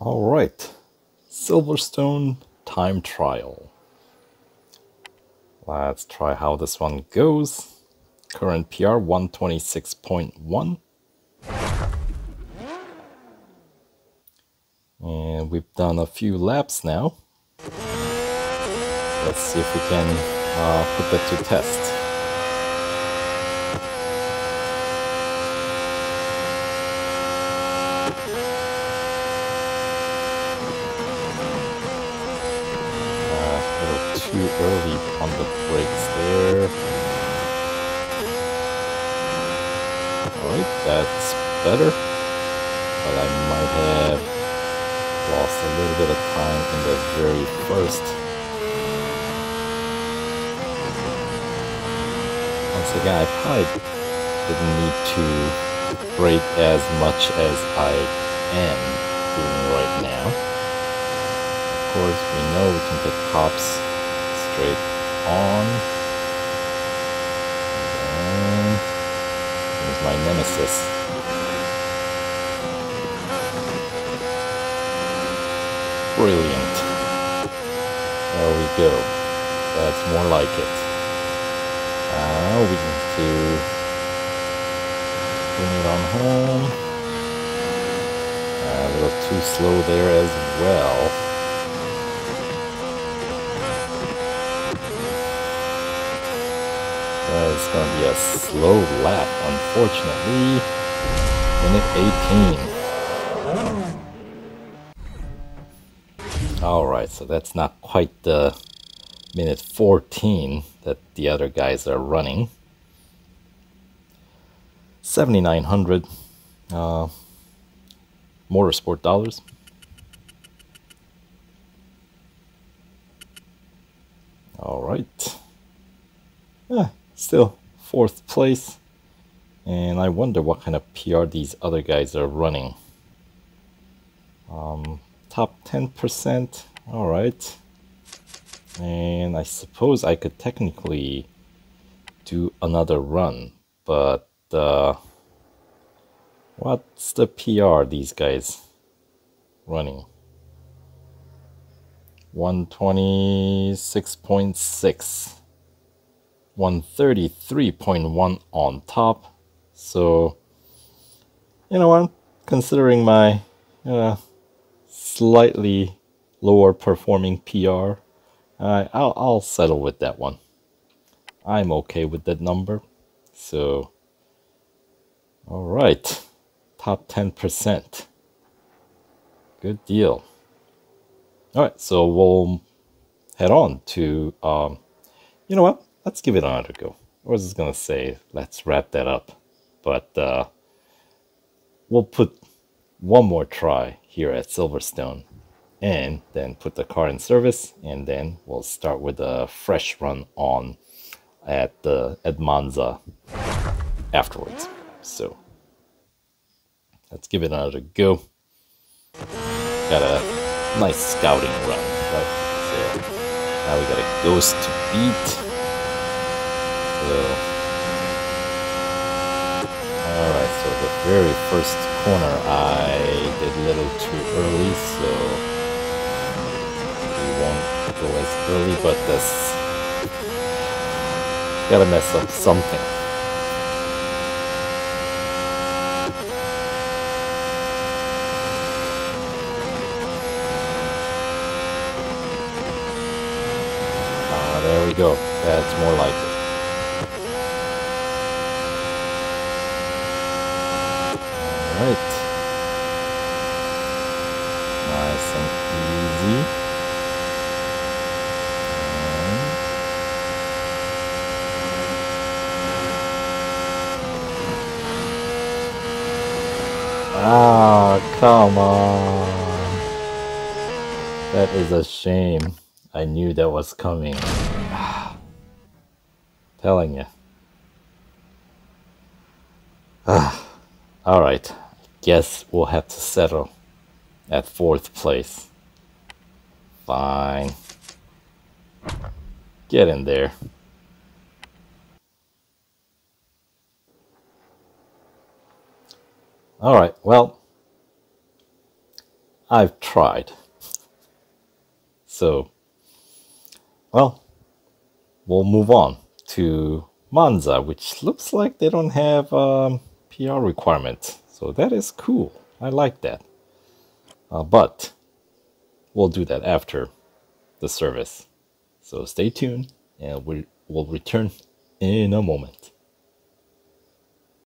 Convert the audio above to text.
All right, Silverstone time trial. Let's try how this one goes. Current PR 126.1. And we've done a few laps now. Let's see if we can uh, put that to test. Too early on the brakes there. Alright, that's better. But I might have lost a little bit of time in the very first. Once again, I probably didn't need to brake as much as I am doing right now. Of course, we know we can get cops straight on. And here's my nemesis. Brilliant. There we go. That's more like it. Now we need to bring it on home. A little too slow there as well. It's going to be a slow lap, unfortunately. Minute 18. Alright, so that's not quite the minute 14 that the other guys are running. 7,900 uh, motorsport dollars. All right. Yeah, still fourth place. And I wonder what kind of PR these other guys are running. Um, top 10%, all right. And I suppose I could technically do another run, but uh, what's the PR these guys running? 126.6. 133.1 on top. So, you know what? Considering my uh, slightly lower performing PR, I, I'll, I'll settle with that one. I'm okay with that number. So, all right, top 10%. Good deal. All right, so we'll head on to, um, you know what? Let's give it another go. I was just gonna say, let's wrap that up. But uh, we'll put one more try here at Silverstone and then put the car in service and then we'll start with a fresh run on at the at Monza afterwards. So let's give it another go. Got a nice scouting run, right? So now we got a ghost to beat. Alright, so the very first corner I did a little too early, so we won't go as early, but this gotta mess up something. Ah, there we go. That's more like it. Right. Nice and easy. Ah, come on. That is a shame. I knew that was coming. Telling you. Ah, all right guess we'll have to settle at fourth place. Fine. Get in there. All right, well, I've tried. So, well, we'll move on to Monza, which looks like they don't have um, PR requirement. So that is cool. I like that. Uh, but we'll do that after the service. So stay tuned and we will return in a moment.